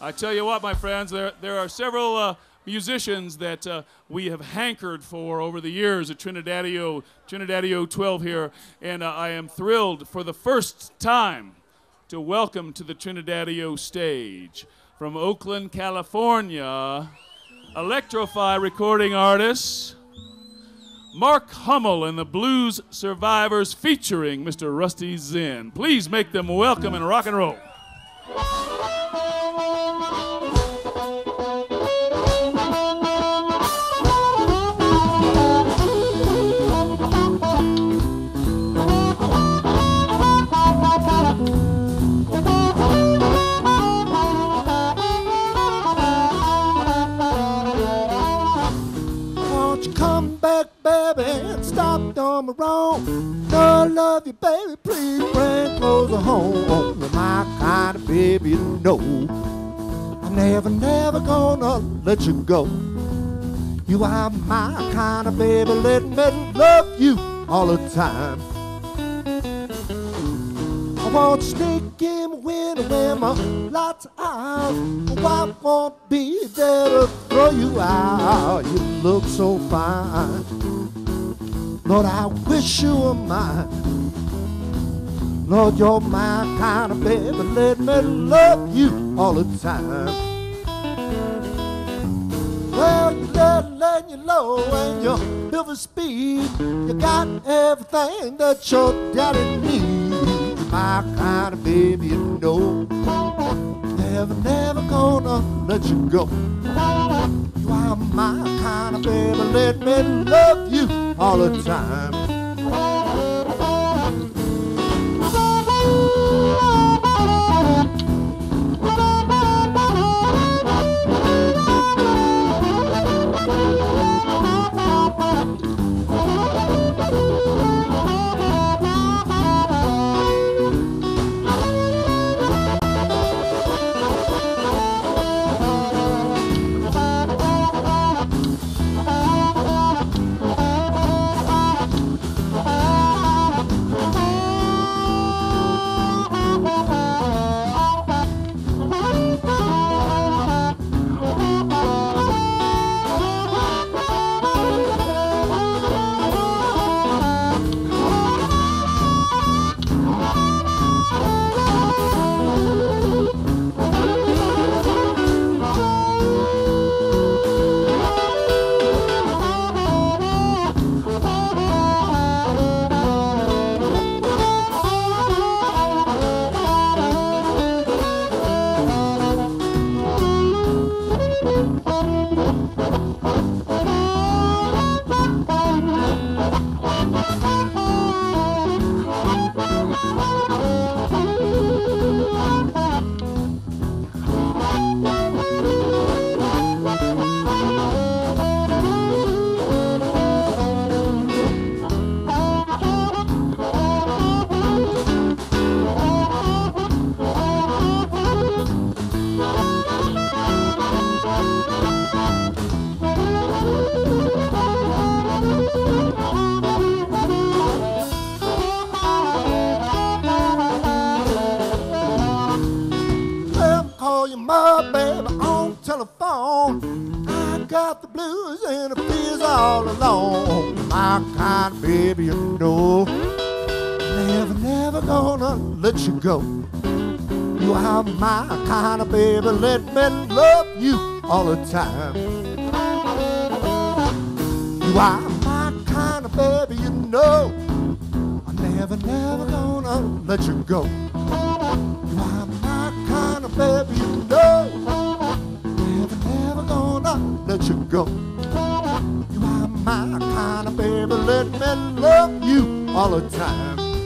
I tell you what, my friends, there, there are several uh, musicians that uh, we have hankered for over the years at Trinidaddio, Trinidaddio 12 here, and uh, I am thrilled for the first time to welcome to the Trinidaddio stage from Oakland, California, Electro-Fi recording artists. Mark Hummel and the Blues Survivors featuring Mr. Rusty Zinn. Please make them welcome and rock and roll. Come back, baby, and stop doing me wrong? No, I love you, baby. Please bring closer home. Oh, you're my kind of baby, you know. I'm never, never gonna let you go. You are my kind of baby. Let me love you all the time. To sneak in when lights are out. I won't be there to throw you out. You look so fine. Lord, I wish you were mine. Lord, you're my kind of baby. Let me love you all the time. Well, you let, let you low and you built for speed. You got everything that your daddy needs. My kind of baby, you know. Never, never gonna let you go. You are my kind of baby. Let me love you all the time. You my baby on telephone. I got the blues and the feels all alone. My kind baby, you know. Never, never gonna let you go. You are my kind of baby. Let me love you all the time. You are my kind of baby, you know. I'm never, never gonna let you go. You are my kind of baby, You are my kind of baby, let me love you all the time.